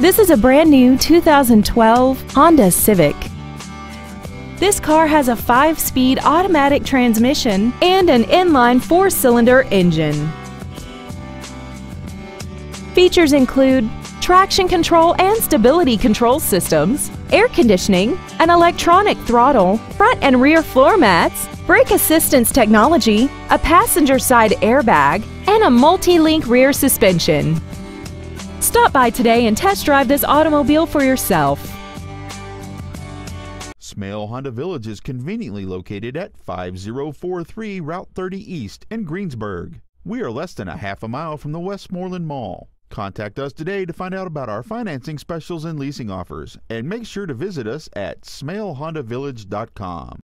This is a brand new 2012 Honda Civic. This car has a 5-speed automatic transmission and an inline 4-cylinder engine. Features include traction control and stability control systems, air conditioning, an electronic throttle, front and rear floor mats, brake assistance technology, a passenger side airbag, and a multi-link rear suspension. Stop by today and test drive this automobile for yourself. Smail Honda Village is conveniently located at 5043 Route 30 East in Greensburg. We are less than a half a mile from the Westmoreland Mall. Contact us today to find out about our financing specials and leasing offers, and make sure to visit us at smailhondavillage.com.